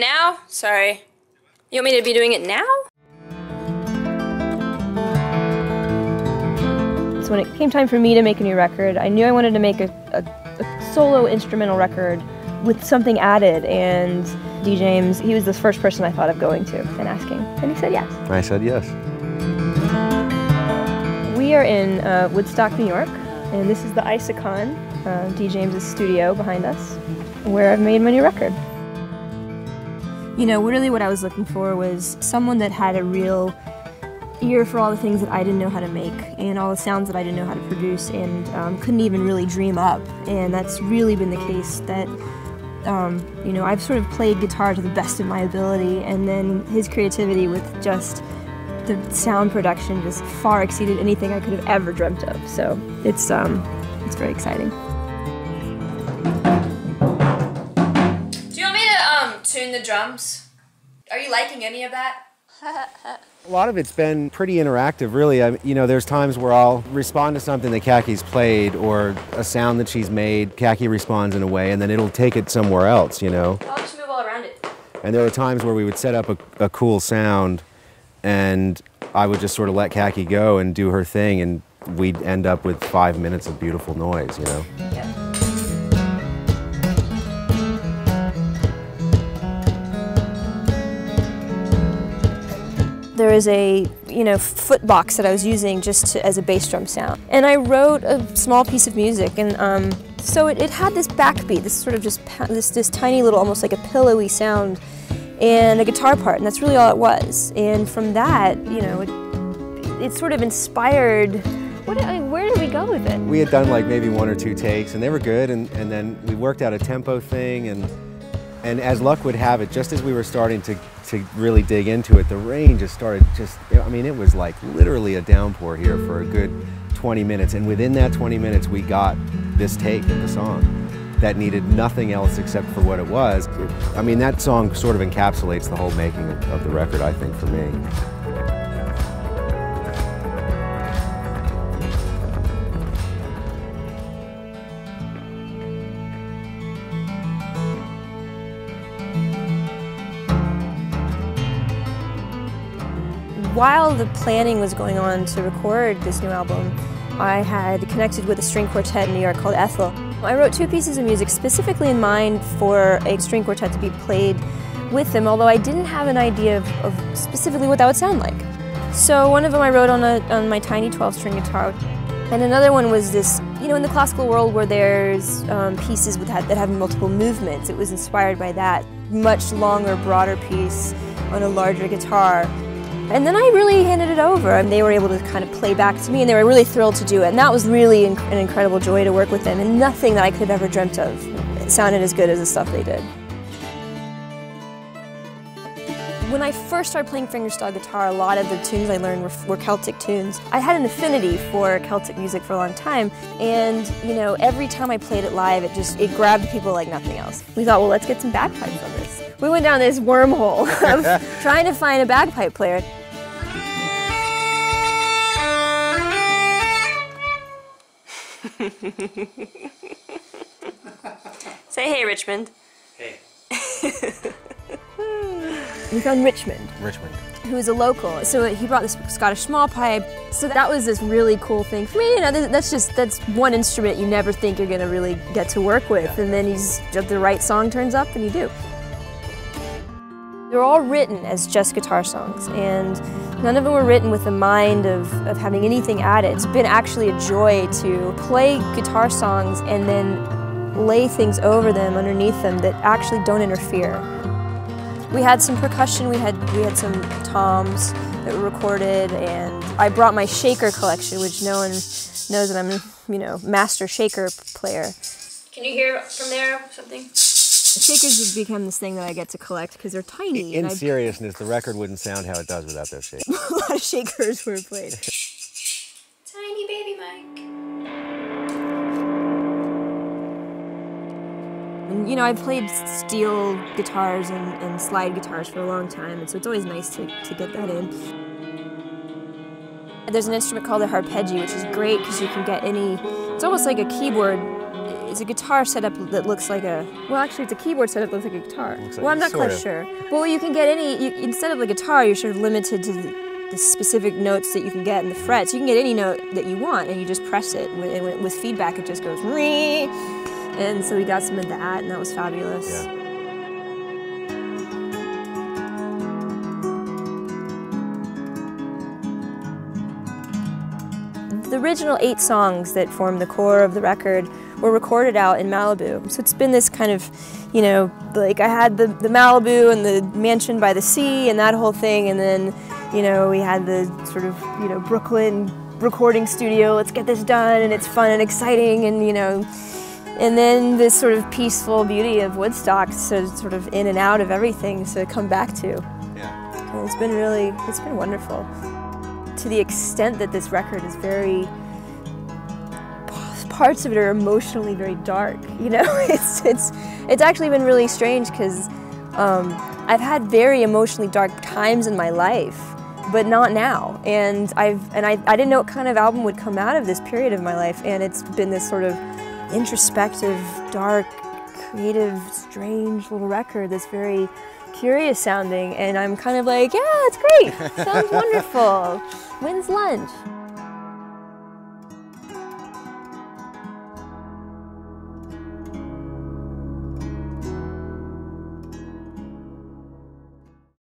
now? Sorry. You want me to be doing it now? So when it came time for me to make a new record, I knew I wanted to make a, a, a solo instrumental record with something added and D. James, he was the first person I thought of going to and asking, and he said yes. I said yes. We are in uh, Woodstock, New York, and this is the Isokon, uh, D. James's studio behind us, where I've made my new record. You know, really what I was looking for was someone that had a real ear for all the things that I didn't know how to make and all the sounds that I didn't know how to produce and um, couldn't even really dream up. And that's really been the case that, um, you know, I've sort of played guitar to the best of my ability and then his creativity with just the sound production just far exceeded anything I could have ever dreamt of. So it's, um, it's very exciting. The drums? Are you liking any of that? A lot of it's been pretty interactive, really. I, you know, there's times where I'll respond to something that Kaki's played or a sound that she's made. Kaki responds in a way, and then it'll take it somewhere else, you know. I'll just move all around it. And there were times where we would set up a, a cool sound, and I would just sort of let Kaki go and do her thing, and we'd end up with five minutes of beautiful noise, you know. Yeah. There is a you know foot box that I was using just to, as a bass drum sound, and I wrote a small piece of music, and um, so it, it, had this backbeat, this sort of just this this tiny little, almost like a pillowy sound, and a guitar part, and that's really all it was. And from that, you know, it, it sort of inspired. What, I mean, where did we go with it? We had done like maybe one or two takes, and they were good, and, and then we worked out a tempo thing, and and as luck would have it, just as we were starting to, to really dig into it, the rain just started just, I mean, it was like literally a downpour here for a good 20 minutes. And within that 20 minutes, we got this take of the song that needed nothing else except for what it was. I mean, that song sort of encapsulates the whole making of, of the record, I think, for me. While the planning was going on to record this new album, I had connected with a string quartet in New York called Ethel. I wrote two pieces of music specifically in mind for a string quartet to be played with them, although I didn't have an idea of, of specifically what that would sound like. So one of them I wrote on, a, on my tiny 12-string guitar, and another one was this, you know, in the classical world where there's um, pieces that have multiple movements, it was inspired by that. Much longer, broader piece on a larger guitar. And then I really handed it over and they were able to kind of play back to me and they were really thrilled to do it. And that was really an incredible joy to work with them and nothing that I could have ever dreamt of sounded as good as the stuff they did. When I first started playing fingerstyle guitar, a lot of the tunes I learned were, were, Celtic tunes. I had an affinity for Celtic music for a long time, and you know, every time I played it live, it just it grabbed people like nothing else. We thought, well, let's get some bagpipes on this. We went down this wormhole of trying to find a bagpipe player. Say hey, Richmond. Hey. we found Richmond. Richmond. Who is a local. So he brought this Scottish small pipe. So that was this really cool thing for me. You know, that's just, that's one instrument you never think you're gonna really get to work with. Yeah. And then he's, the right song turns up and you do. They're all written as just guitar songs, and none of them were written with the mind of, of having anything added. It's been actually a joy to play guitar songs and then lay things over them, underneath them, that actually don't interfere. We had some percussion, we had, we had some toms that were recorded, and I brought my shaker collection, which no one knows that I'm you know, master shaker player. Can you hear from there something? Shakers have become this thing that I get to collect because they're tiny. In seriousness, the record wouldn't sound how it does without those shakers. a lot of shakers were played. Tiny baby Mike. And, you know, I've played steel guitars and, and slide guitars for a long time, and so it's always nice to, to get that in. There's an instrument called the harpejji, which is great because you can get any, it's almost like a keyboard it's a guitar setup that looks like a well actually it's a keyboard setup that looks like a guitar like well i'm not quite of. sure well you can get any you, instead of a guitar you're sort of limited to the, the specific notes that you can get in the frets you can get any note that you want and you just press it and with, with feedback it just goes Ree! and so we got some of that and that was fabulous Yeah. The original eight songs that form the core of the record were recorded out in Malibu. So it's been this kind of, you know, like I had the, the Malibu and the mansion by the sea and that whole thing, and then, you know, we had the sort of, you know, Brooklyn recording studio, let's get this done, and it's fun and exciting, and, you know, and then this sort of peaceful beauty of Woodstock, so sort of in and out of everything to come back to. Yeah. And it's been really, it's been wonderful. To the extent that this record is very, parts of it are emotionally very dark. You know, it's it's it's actually been really strange because um, I've had very emotionally dark times in my life, but not now. And I've and I, I didn't know what kind of album would come out of this period of my life, and it's been this sort of introspective, dark, creative, strange little record that's very curious sounding, and I'm kind of like, yeah, it's great. Sounds wonderful. When's lunch?